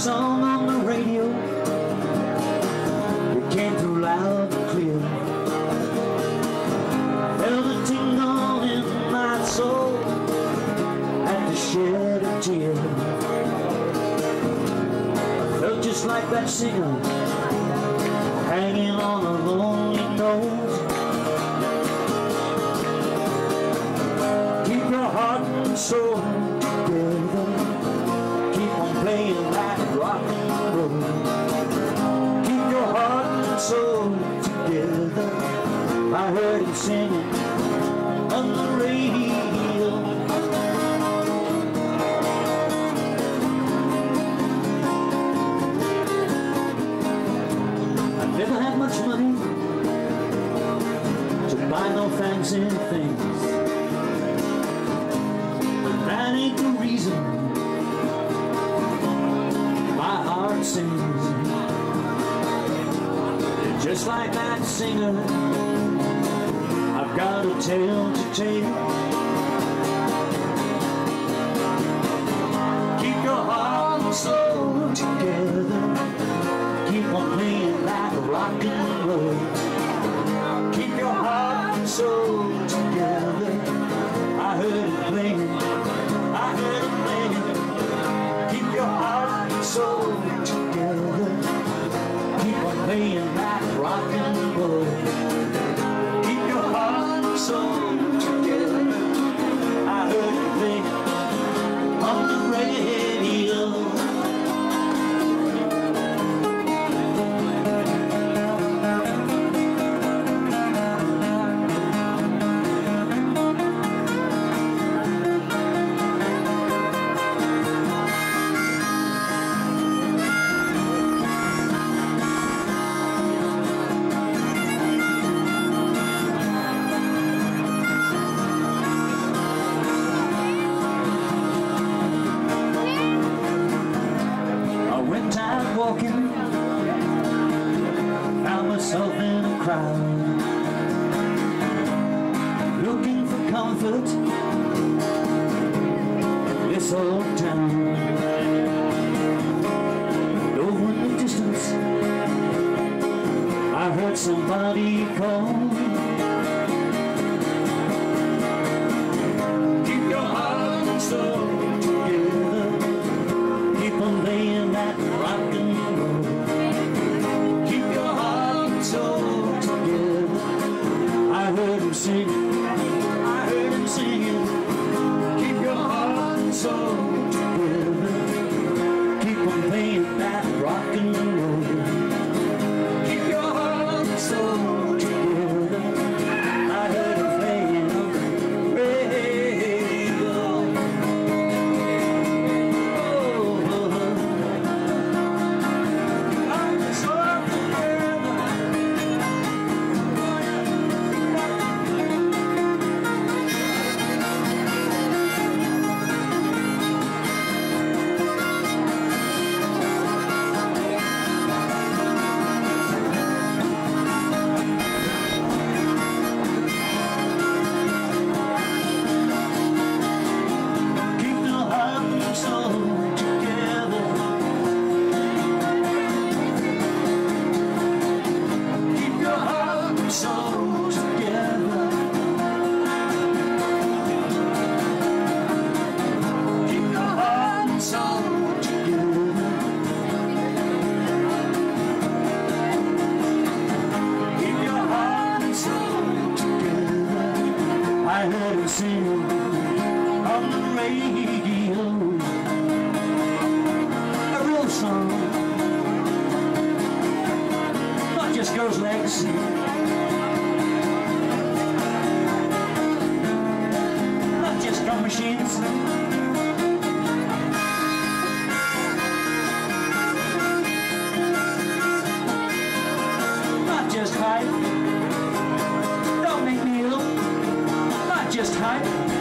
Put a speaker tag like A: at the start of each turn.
A: song on the radio. It came through loud and clear. Felt a tingle in my soul. Had to shed a tear. I felt just like that singer Hanging on a lonely note. Keep your heart and soul On the radio. I never had much money To buy no fancy things. But that ain't the reason My heart sings. Just like that singer I've got a tale to tell. Keep your heart and soul together. Keep on playing like a rock comfort this old town. Over in the distance, I heard somebody call. Singing. Keep your heart and soul radio. A real song, not just girls' legs. Not just drum machines. Not just hype. Don't make me ill. Not just hype.